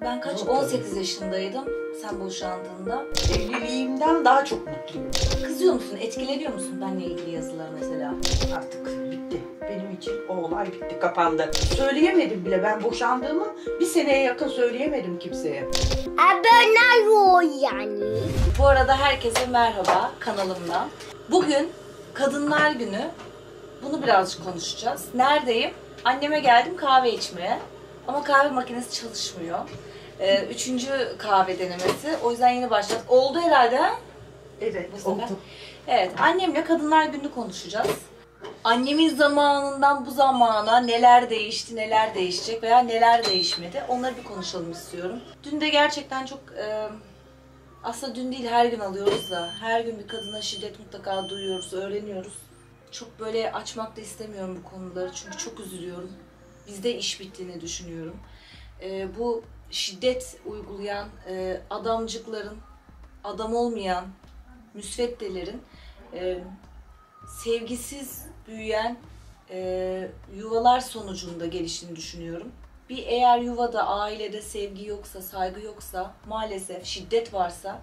Ben kaç? 18 yaşındaydım sen boşandığında. Evliliğimden daha çok mutluyum. Kızıyor musun? Etkileniyor musun benle ilgili yazılar mesela? Artık bitti. Benim için o olay bitti, kapandı. Söyleyemedim bile. Ben boşandığımı bir seneye yakın söyleyemedim kimseye. Abone ol yani. Bu arada herkese merhaba kanalımdan. Bugün Kadınlar Günü. Bunu birazcık konuşacağız. Neredeyim? Anneme geldim kahve içmeye. Ama kahve makinesi çalışmıyor. Ee, üçüncü kahve denemesi. O yüzden yeni başladık. Oldu herhalde ha? Evet, Bu sefer. oldu. Evet, annemle Kadınlar Günü konuşacağız. Annemin zamanından bu zamana neler değişti, neler değişecek veya neler değişmedi onları bir konuşalım istiyorum. Dün de gerçekten çok, e, aslında dün değil her gün alıyoruz da her gün bir kadına şiddet mutlaka duyuyoruz, öğreniyoruz. Çok böyle açmak da istemiyorum bu konuları çünkü çok üzülüyorum. Bizde iş bittiğini düşünüyorum. E, bu şiddet uygulayan e, adamcıkların, adam olmayan, müsveddelerin e, sevgisiz büyüyen e, yuvalar sonucunda geliştiğini düşünüyorum. Bir eğer yuvada, ailede sevgi yoksa, saygı yoksa, maalesef şiddet varsa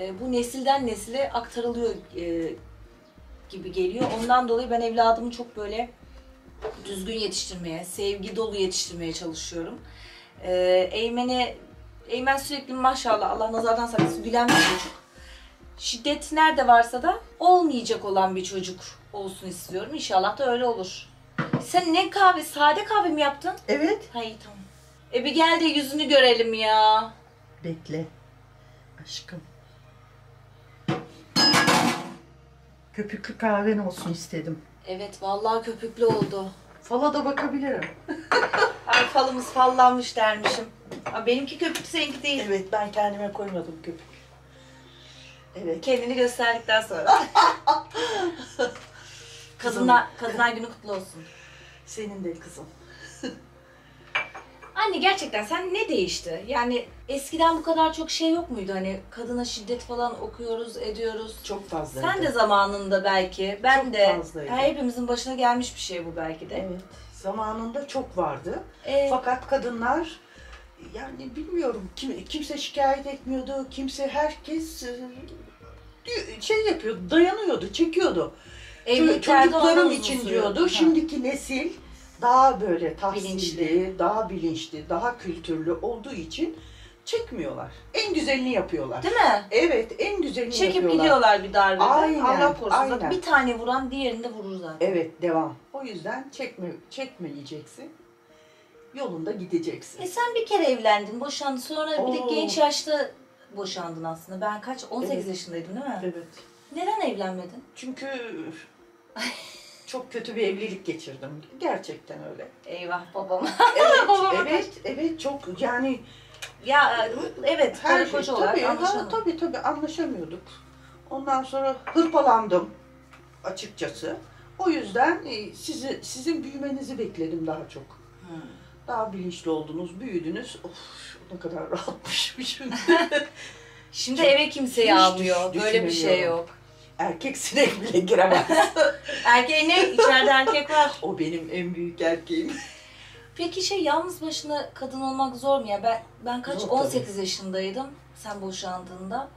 e, bu nesilden nesile aktarılıyor e, gibi geliyor. Ondan dolayı ben evladımı çok böyle düzgün yetiştirmeye, sevgi dolu yetiştirmeye çalışıyorum. E, Eymen'e Eymen sürekli maşallah Allah nazardan saklasın gülen bir çocuk şiddet nerede varsa da olmayacak olan bir çocuk olsun istiyorum. İnşallah da öyle olur. Sen ne kahve, sade kahve mi yaptın? Evet. Hayır tamam. E bir gel de yüzünü görelim ya. Bekle. Aşkım. Köpüklü kahven olsun istedim. Evet vallahi köpüklü oldu. Fala da bakabilirim. Ay falımız fallanmış dermişim. Aa, benimki köpüklü seninki değil. Evet, ben kendime koymadım köpük. Evet. Kendini gösterdikten sonra. Kadınlar, Kadınlar Günü kutlu olsun. Senin de kızım. Anne gerçekten sen ne değişti? Yani eskiden bu kadar çok şey yok muydu? Hani kadına şiddet falan okuyoruz, ediyoruz. Çok fazlaydı. Sen de zamanında belki, ben Çok de. fazlaydı. Her hepimizin başına gelmiş bir şey bu belki de. Evet. Zamanında çok vardı. Ee, Fakat kadınlar yani bilmiyorum kim, kimse şikayet etmiyordu. Kimse herkes e, şey yapıyordu, dayanıyordu, çekiyordu. Çocuklarım için diyordu. sürüyor. Şimdiki nesil daha böyle tahsilli, Bilinçli. daha bilinçli, daha kültürlü olduğu için çekmiyorlar. En güzelini yapıyorlar. Değil mi? Evet, en güzelini Çekip yapıyorlar. gidiyorlar bir darbede. Aynen, Allah korusun. Zaten aynen. Bir tane vuran diğerini de vurur zaten. Evet, devam. O yüzden çekme çekmeyeceksin. Yolunda gideceksin. E sen bir kere evlendin, boşandın. Sonra bir de genç yaşta boşandın aslında. Ben kaç? 18 Evet. yaşındaydım değil mi? Evet. Neden evlenmedin? Çünkü çok kötü bir evlilik geçirdim. Gerçekten öyle. Eyvah babam. Evet, Babama evet, evet çok yani ya e, evet, her karı şey koca olarak tabii, ha, anlaşamadım. tabii tabii anlaşamıyorduk. Ondan sonra hırpalandım açıkçası. O yüzden e, sizi sizin büyümenizi bekledim daha çok. Hı. Daha bilinçli oldunuz, büyüdünüz. Of ne kadar rahatmışım. Şimdi Hiç- eve kimseyi hiç almıyor. düş- Böyle bir şey düşünemiyorum. yok. Erkek sinek bile giremez. Erkeğin ne? İçeride erkek var. o benim en büyük erkeğim. Peki şey yalnız başına kadın olmak zor mu ya? Ben ben kaç Zor 18 yaşındaydım sen boşandığında.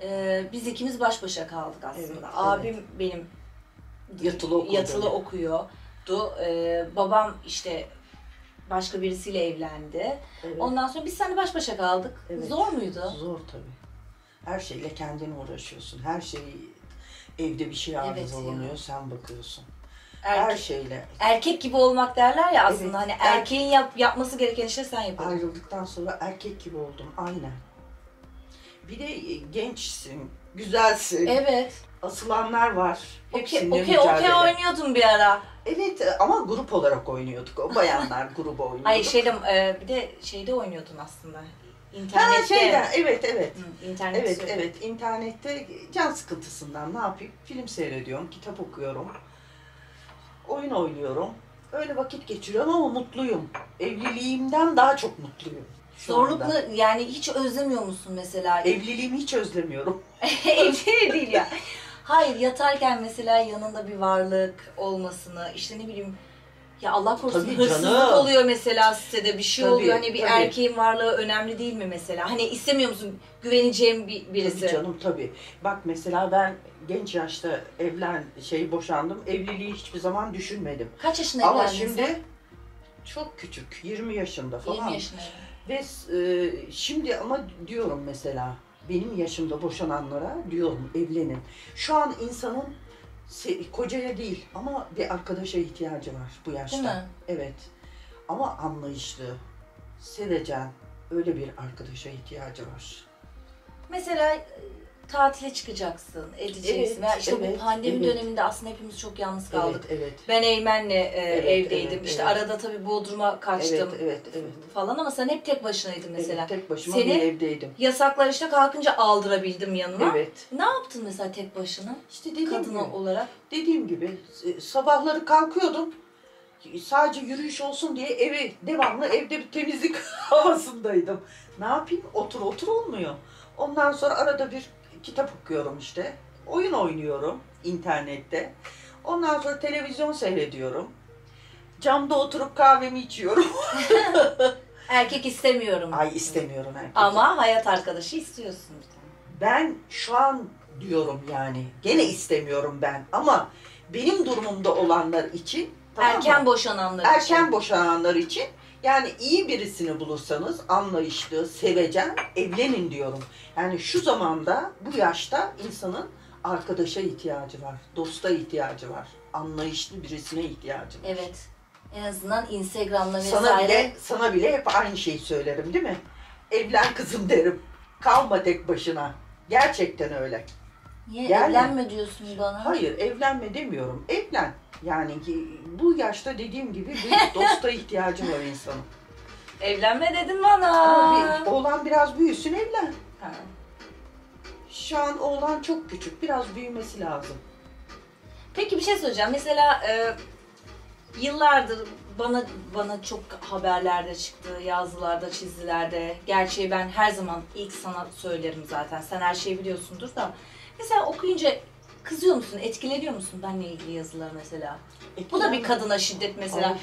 Ee, biz ikimiz baş başa kaldık aslında. Evet, Abim benim Yatılı yatılı okuyordu. Ee, babam işte başka birisiyle evlendi. Evet. Ondan sonra biz seninle baş başa kaldık. Evet. Zor muydu? Zor tabii. Her şeyle kendin uğraşıyorsun. Her şey evde bir şey Evet arızalanıyor, ya. sen bakıyorsun. Her Erkek, şeyle. erkek gibi olmak derler ya aslında. Evet. Hani Er- erkeğin yap, yapması gereken işleri sen yapıyorsun. Ayrıldıktan sonra erkek gibi oldum. Aynen. Bir de e, gençsin, güzelsin. Evet. Asılanlar var. Okey, okey, okey oynuyordum bir ara. Evet ama grup olarak oynuyorduk. O bayanlar grubu oynuyorduk. Ay şeyde e, bir de şeyde oynuyordun aslında. Ha İnternette. şeyden, evet evet. Hı, internet Evet söyle. evet internette can sıkıntısından ne yapayım? Film seyrediyorum, kitap okuyorum. Oyun oynuyorum. Öyle vakit geçiriyorum ama mutluyum. Evliliğimden daha çok mutluyum. şu anda. Zorluklu yani hiç özlemiyor musun mesela? Evliliğimi hiç özlemiyorum. Evli değil ya. Hayır yatarken mesela yanında bir varlık olmasını işte ne bileyim Ya Allah korusun Tabii hırsızlık canım. oluyor mesela sitede bir şey Tabii, oluyor. Hani bir tabii. erkeğin varlığı önemli değil mi mesela? Hani istemiyor musun güveneceğim bir, birisi? Tabii canım tabii. Bak mesela ben genç yaşta evlen şey boşandım. Evliliği hiçbir zaman düşünmedim. Kaç yaşında Ama evlendin şimdi sen? çok küçük 20 yaşında falan. 20 yaşında. Ve e, şimdi ama diyorum mesela benim yaşımda boşananlara diyorum evlenin. Şu an insanın se- kocaya değil ama bir arkadaşa ihtiyacı var bu yaşta. Değil mi? Evet. Ama anlayışlı, sevecen, öyle bir arkadaşa ihtiyacı var. Mesela tatile çıkacaksın, edeceksin. Evet, işte evet, bu pandemi evet. döneminde aslında hepimiz çok yalnız kaldık. Evet, evet. Ben Eymen'le e, Evet, evdeydim. evet, işte evet. arada tabii Bodrum'a kaçtım Evet, evet, evet. falan ama sen hep tek başınaydın mesela. Evet, tek başıma Seni- bir evdeydim. Yasaklar işte kalkınca aldırabildim yanıma. Evet. Ne yaptın mesela tek başına? İşte dediğim Kadın gibi, olarak. dediğim gibi e, sabahları kalkıyordum. Sadece yürüyüş olsun diye eve devamlı evde bir temizlik havasındaydım. Ne yapayım? Otur otur olmuyor. Ondan sonra arada bir kitap okuyorum işte. Oyun oynuyorum internette. Ondan sonra televizyon seyrediyorum. Camda oturup kahvemi içiyorum. Erkek istemiyorum. Ay istemiyorum erkek. Ama hayat arkadaşı istiyorsun. Ben şu an diyorum yani gene istemiyorum ben ama benim durumumda olanlar için tamam mı? Erken boşananlar erken için. boşananlar için yani iyi birisini bulursanız anlayışlı, sevecen evlenin diyorum. Yani şu zamanda bu yaşta insanın arkadaşa ihtiyacı var, dosta ihtiyacı var, anlayışlı birisine ihtiyacı var. Evet. En azından Instagram'da Sana vesaire. bile sana bile hep aynı şeyi söylerim değil mi? Evlen kızım derim. Kalma tek başına. Gerçekten öyle. Niye Gelme. evlenme diyorsun bana? Hayır evlenme demiyorum. Evlen. Yani ki bu yaşta dediğim gibi bir dosta ihtiyacı var insanın. Evlenme dedin bana. Ama bir, oğlan biraz büyüsün evlen. Ha. Şu an oğlan çok küçük. Biraz büyümesi lazım. Peki bir şey söyleyeceğim. Mesela e, yıllardır bana bana çok haberlerde çıktı, yazılarda, çizilerde. Gerçeği ben her zaman ilk sana söylerim zaten. Sen her şeyi biliyorsundur da. Mesela okuyunca kızıyor musun, etkileniyor musun benle ilgili yazılar mesela? Bu da bir kadına şiddet mesela. Ay,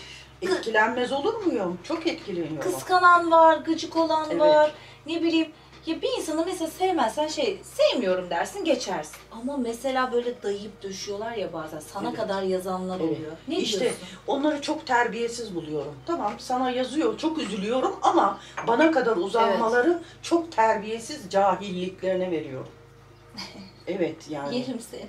etkilenmez olur muyum? Çok etkileniyorum. Kıskanan var, gıcık olan Evet. var. Ne bileyim ya bir insanı mesela sevmezsen şey sevmiyorum dersin geçersin. Ama mesela böyle dayayıp döşüyorlar ya bazen. Sana Evet. kadar yazanlar Evet. oluyor. Ne İşte diyorsun? onları çok terbiyesiz buluyorum. Tamam sana yazıyor, çok üzülüyorum ama bana kadar uzanmaları çok terbiyesiz cahilliklerine veriyor. Evet yani. Yerim seni.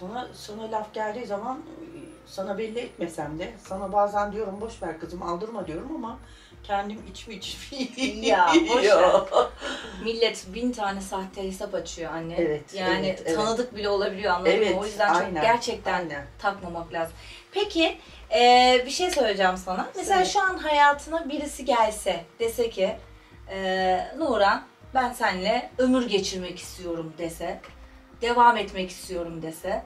Sana sana laf geldiği zaman e, sana belli etmesem de sana bazen diyorum boş ver kızım aldırma diyorum ama kendim içmi içmi. Ya, boş ver. Millet bin tane sahte hesap açıyor anne. Evet, Yani evet, evet. tanıdık bile olabiliyor anladın Evet, mı? O yüzden çok aynen, gerçekten aynen. takmamak lazım. Peki eee, bir şey söyleyeceğim sana. Mesela Söyle. şu an hayatına birisi gelse dese ki eee Nuran ben seninle ömür geçirmek istiyorum dese, devam etmek istiyorum dese.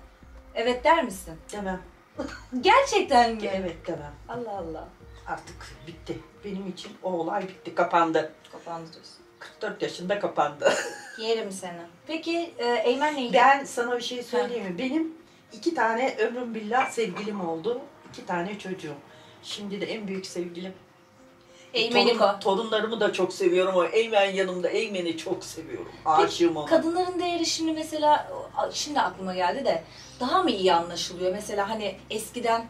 Evet der misin? Demem. Gerçekten mi? Evet demem. Allah Allah. Artık bitti. Benim için o olay bitti, kapandı. Kapandı diyorsun. 44 yaşında kapandı. Yerim seni. Peki e, Eymen'le ilgili... Ben sana bir şey söyleyeyim mi? Benim iki tane ömrüm billah sevgilim oldu. iki tane çocuğum. Şimdi de en büyük sevgilim. Eymen'im Torun- o. Torunlarımı da çok seviyorum. O Eymen yanımda. Eymen'i çok seviyorum. Aşığım ona. Kadınların değeri şimdi mesela şimdi aklıma geldi de daha mı iyi anlaşılıyor? Mesela hani eskiden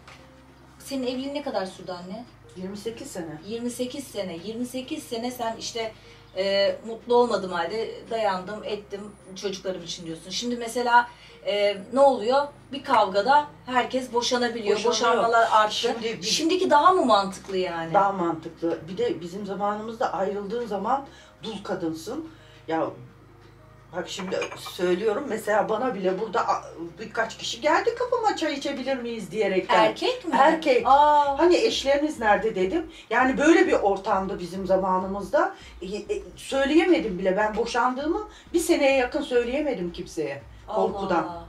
senin evliliğin ne kadar sürdü anne? 28 sene. 28 sene. 28 sene sen işte e, mutlu olmadım halde dayandım, ettim çocuklarım için diyorsun. Şimdi mesela e, ne oluyor? Bir kavgada herkes boşanabiliyor. Boşanıyor. Boşanmalar arttı. Şimdi biz- Şimdiki daha mı mantıklı yani? Daha mantıklı. Bir de bizim zamanımızda ayrıldığın zaman dul kadınsın. Ya bak şimdi söylüyorum mesela bana bile burada birkaç kişi geldi kapıma çay içebilir miyiz diyerekten. Erkek mi? Erkek. Aa, Hani eşleriniz nerede dedim. Yani böyle bir ortamda bizim zamanımızda e, e, söyleyemedim bile ben boşandığımı bir seneye yakın söyleyemedim kimseye. Korkudan. Allah.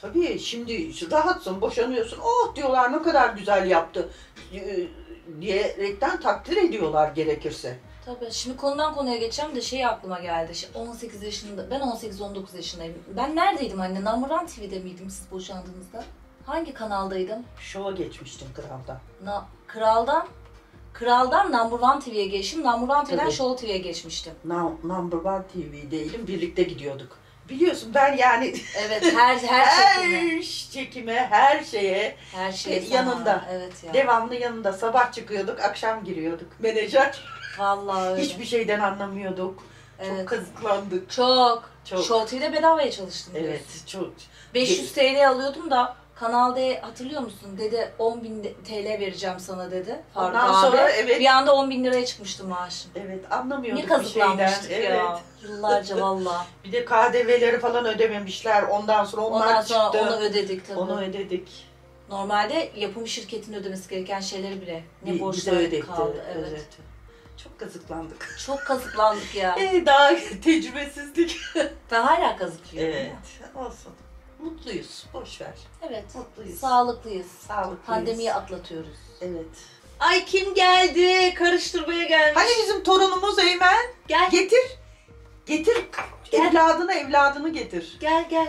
Tabii şimdi rahatsın, boşanıyorsun. Oh diyorlar ne kadar güzel yaptı e, diyerekten takdir ediyorlar gerekirse. Tabii. Şimdi konudan konuya geçeceğim de şey aklıma geldi. Şimdi 18 yaşında, ben 18-19 yaşındayım. Ben neredeydim anne? Namuran TV'de miydim siz boşandığınızda? Hangi kanaldaydım? Şova geçmiştim kralda. Na, Kral'dan Kral'dan Number One TV'ye geçtim. Number One TV'den. Show TV'ye geçmiştim. Now, number One TV değilim. Birlikte gidiyorduk. Biliyorsun ben yani Evet her her her çekime, her şeye Her şey yanında. Evet ya. devamlı yanında. Sabah çıkıyorduk, akşam giriyorduk. Menajer. Vallahi öyle. Hiçbir şeyden anlamıyorduk. Evet. Çok kazıklandık. Çok. Çok. Show TV'de bedavaya çalıştım. Evet, diyorsun. çok. 500 TL alıyordum da Kanal D hatırlıyor musun? Dedi 10 bin TL vereceğim sana dedi. Faruk Ondan abi. sonra evet. Bir anda 10 bin liraya çıkmıştı maaşım. Evet, anlamıyorduk Ne bir şeyden. kazıklanmıştık Evet. ya. Yıllarca valla. Bir de KDV'leri falan ödememişler. Ondan sonra onlar Ondan sonra çıktı. onu ödedik tabii. Onu ödedik. Normalde yapım şirketinin ödemesi gereken şeyleri bile ne Bi- bize borçları ödetti. kaldı. Evet. Evet. Çok kazıklandık. Çok kazıklandık ya. Ee, daha tecrübesizlik. Ve hala kazıklıyorum. evet. Olsun. Mutluyuz. Boş ver. Evet. Mutluyuz. Sağlıklıyız. Sağlıklıyız. Pandemiyi atlatıyoruz. Evet. Ay kim geldi? Karıştırmaya gelmiş. Hani bizim torunumuz Eymen? Gel Getir. Getir. Gel. Evladını evladını getir. gel gel.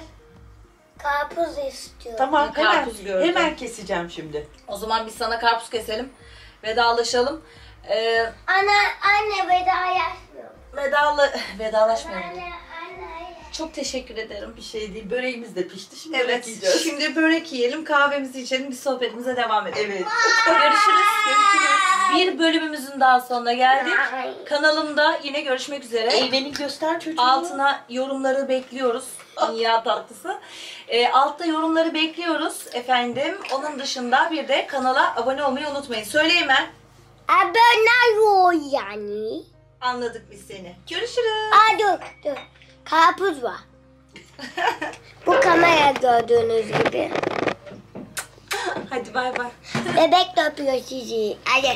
Karpuz istiyorum. Tamam hemen, karpuz gördüm. hemen keseceğim şimdi. O zaman biz sana karpuz keselim. Vedalaşalım. Ee, Anne, anne vedalaşmıyor. vedalı vedalaşmayalım. Anne, anne. Çok teşekkür ederim. Bir şey değil. Böreğimiz de pişti. Şimdi Evet. börek yiyeceğiz. Şimdi börek yiyelim, kahvemizi içelim, biz sohbetimize devam edelim. Evet. Görüşürüz. Görüşürüz. Bir bölümümüzün daha sonuna geldik. Kanalımda yine görüşmek üzere. Eymen'i göster çocuğu. Altına yorumları bekliyoruz. Dünya tatlısı. Ee, altta yorumları bekliyoruz efendim. Onun dışında bir de kanala abone olmayı unutmayın. Söyleyeyim ben. Abone ol yani. Anladık biz seni. Görüşürüz. Dur. Karpuz var. Bu kamera gördüğünüz gibi. Hadi bay bay. Bebek de öpüyor sizi. Hadi.